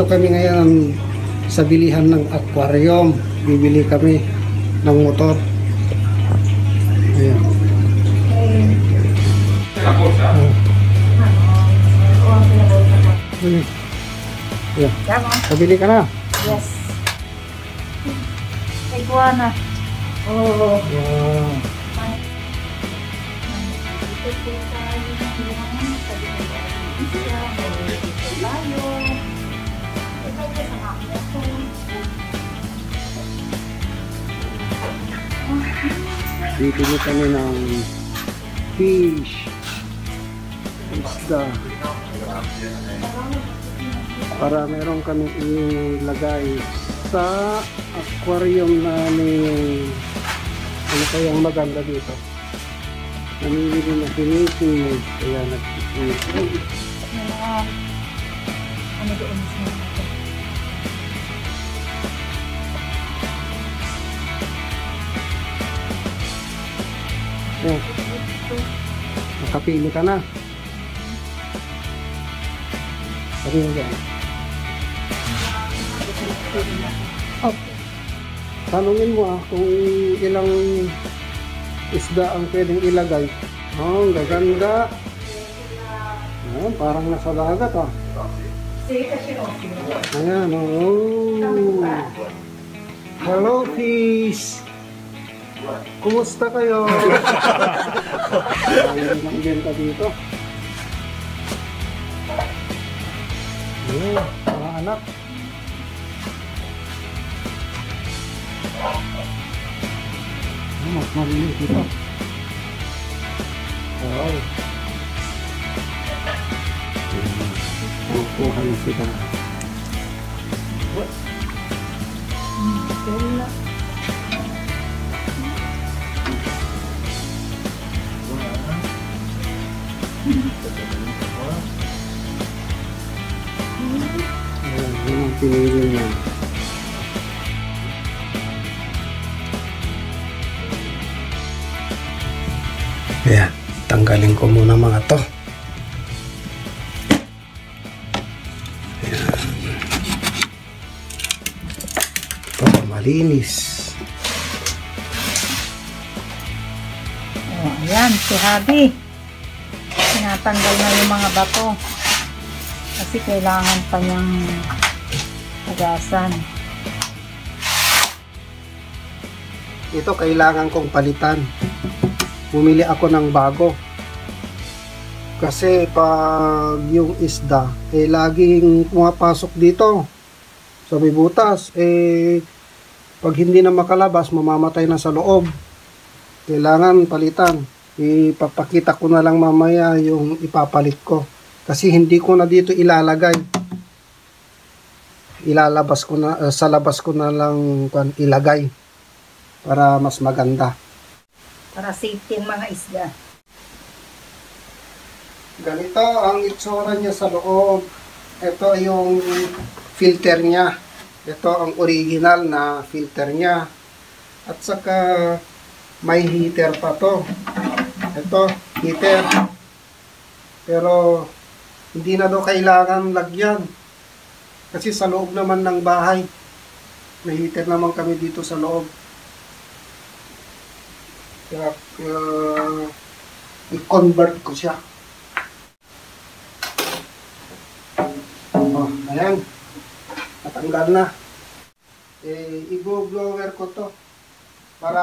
Nandito kami ngayon sa bilihan ng aquarium. Bibili kami ng motor. Ayan. Ayan. Ayan. Tama? Pabili ka na. Yes. Iguana. Oo. Wow. Dito po Bibili kami ng fish. Isda. Para meron kami ilagay sa aquarium namin. Ano kayang maganda dito? Namimili na kinikinig. Kaya nagkikinig. Mga ano doon sa Oh, nakapili ka na. Sabi mo dyan. Tanungin mo ah, kung ilang isda ang pwedeng ilagay. Oh, ang gaganda. Ah, parang nasa dagat ah. Ayan, oh. Hello, fish. Kumusta kayo? Ayun ang benta dito. Ayun, mga anak. Oh, mas malinis dito. Wow. Kukuha na sila. Wala. Ayan, yun ang pinili Ayan, tanggalin ko muna mga to. Ito, malinis. Oh, ayan, si Habi. Tinatanggal na yung mga bato. Kasi kailangan pa niyang agasan. Ito kailangan kong palitan. Bumili ako ng bago. Kasi pag yung isda, eh laging pumapasok dito sa may butas. Eh, pag hindi na makalabas, mamamatay na sa loob. Kailangan palitan. Ipapakita ko na lang mamaya yung ipapalit ko. Kasi hindi ko na dito ilalagay. Ilalabas ko na, eh, sa labas ko na lang kwan, ilagay para mas maganda. Para safety ang mga isda. Ganito ang itsura niya sa loob. Ito yung filter niya. Ito ang original na filter niya. At saka may heater pa to. Ito, heater. Pero hindi na daw kailangan lagyan. Kasi sa loob naman ng bahay. May heater naman kami dito sa loob. Kaya uh, i-convert ko siya. Oh, ayan. Natanggal na. Eh, i-blower ko to para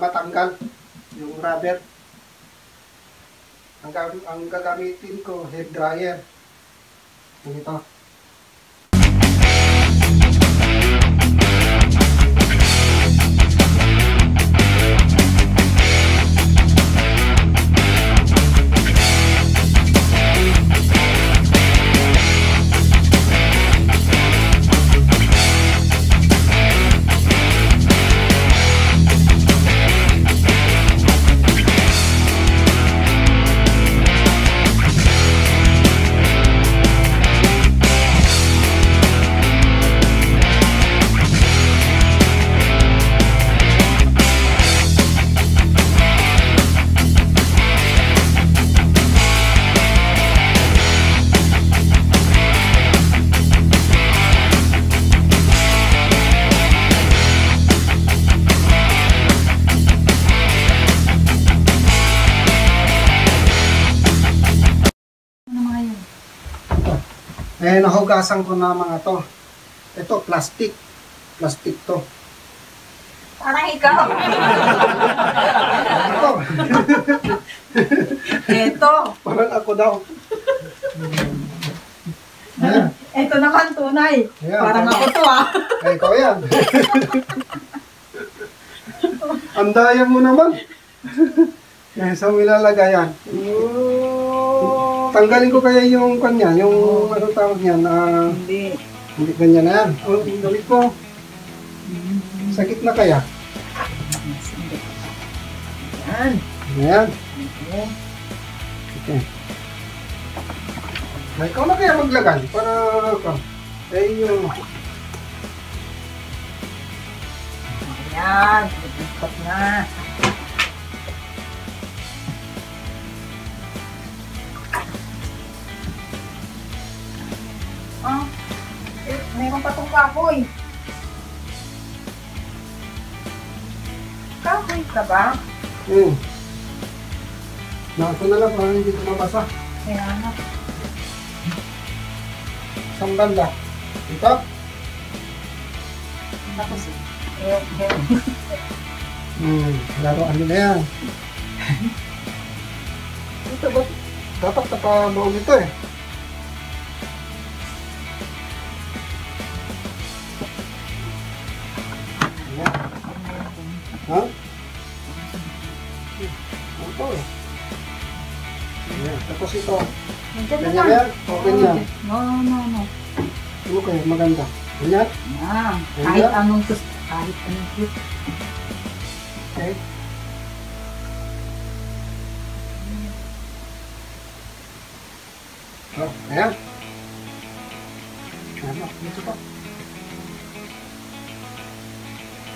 matanggal yung rubber. Ang, ang gagamitin ko, hair dryer. Ganito. Eh, nahugasan ko na mga to. Ito, plastic. Plastic to. Parang ikaw. Ito, Ito. parang ako daw. Ayan. Ito naman tunay. Ayan, Parang ako to ah. Eh, ikaw yan. Ang daya mo naman. Eh, saan mo ilalagay yan? Tanggalin ko kaya yung kanya, yung ano tawag niyan, ah, Hindi. hindi ganyan na yan. Oh, galit ko. Sa gitna kaya? Yan. Ayan. Okay. Ay, ikaw na kaya maglagay para ka. Eh, yung... Ayan. Na. Eh, meron pa tong kahoy. Kahoy ka ba? Hmm. Nako na lang para hindi ito mabasa. Kaya na. Isang banda. Ito. Tapos, eh, Hmm. Laruan na yan. ito ba? Dapat nakabaog ito eh. Ha? Ito eh. Ayan. Tapos ito. Nandiyan Ganyan naman. yan? O ganyan? No, no, no. Ano kayo? Maganda. Ganyan? Yan. Ganyan? Kahit anong gusto. Kahit anong gusto. Okay. Oh, ayan. Ano? Dito pa.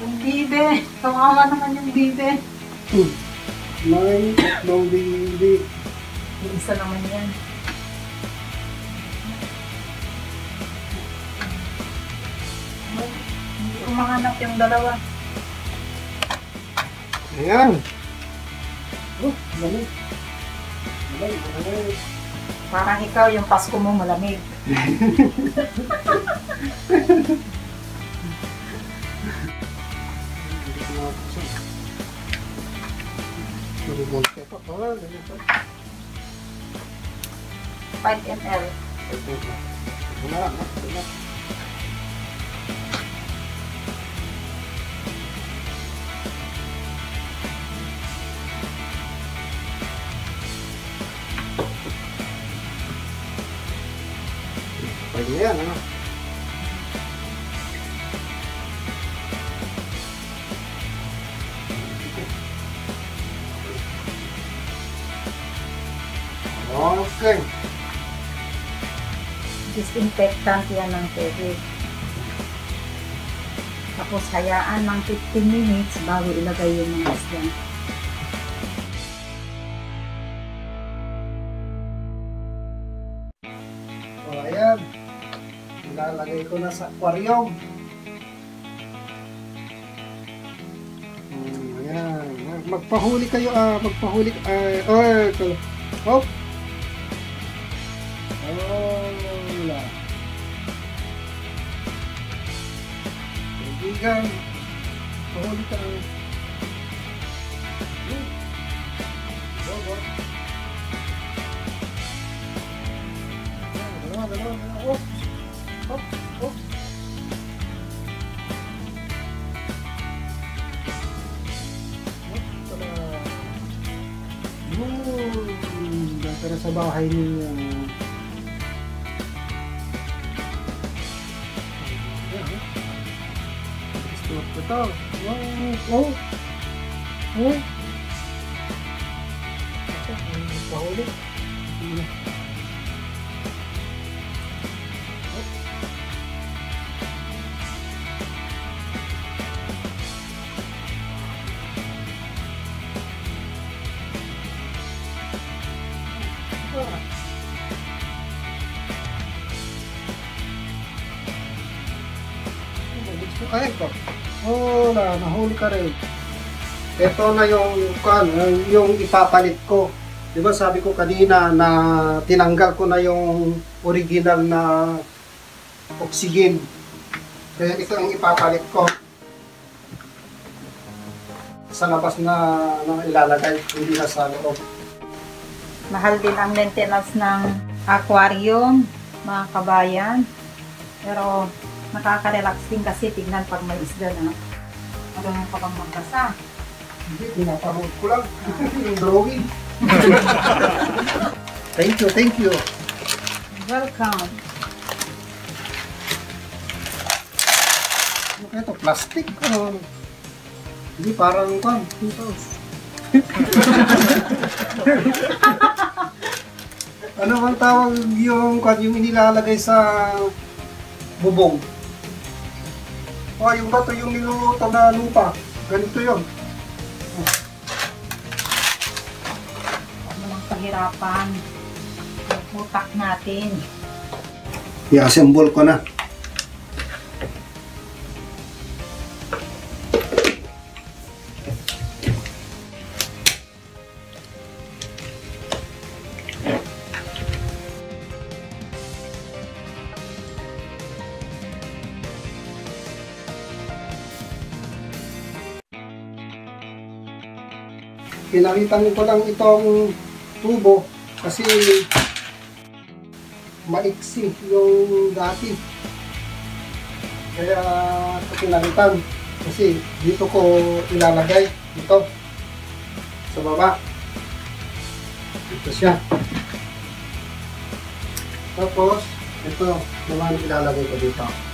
Yung bibe. Kawawa naman yung bibe. Hmm. May tatlong bibi. Yung isa naman yan. Hindi ko mahanap yung dalawa. Ayan. Oh, lamig. Lamig, lamig. Parang ikaw yung Pasko mo malamig. 5 ml. Ito? Okay. Disinfectant yan ng tubig. Tapos hayaan ng 15 minutes bago ilagay yung mga isda. O, ayan. Ilalagay ko na sa aquarium. Hmm, ayan. Magpahuli kayo, ah, magpahuli, ah. Oh. Oh, Kaibigan, pahuli ka. Hmm. Go, go. Dalawa, dalawa, dalawa. Oh. Oh, oh. Oh, tara. Yun. Natara sa bahay ninyo. Gusto ko to. Oh, oh. Oh. Ito, ang na, nahuli ka rin. Ito na yung, yung, kan, yung ipapalit ko. Di ba sabi ko kanina na tinanggal ko na yung original na oxygen. Kaya ito ang ipapalit ko sa labas na, na ilalagay, hindi na sa loob. Mahal din ang maintenance ng aquarium, mga kabayan. Pero nakaka-relax din kasi tignan pag may isda na. Marunong ka bang magbasa? Hindi, pinapanood ko lang yung drawing. thank you, thank you. Welcome. Ano kaya ito? Plastic? Ano? Hindi, parang kan. ano bang tawag yung yung inilalagay sa bubong? Oh, yung bato yung niluluto na lupa. Ganito yon. Huwag namang pahirapan. Utak natin. I-assemble ko na. Pinalitan ko lang itong tubo kasi maiksi yung dati. Kaya ito pinalitan. Kasi dito ko ilalagay. Ito. Sa baba. Ito siya. Tapos, ito naman ilalagay ko dito.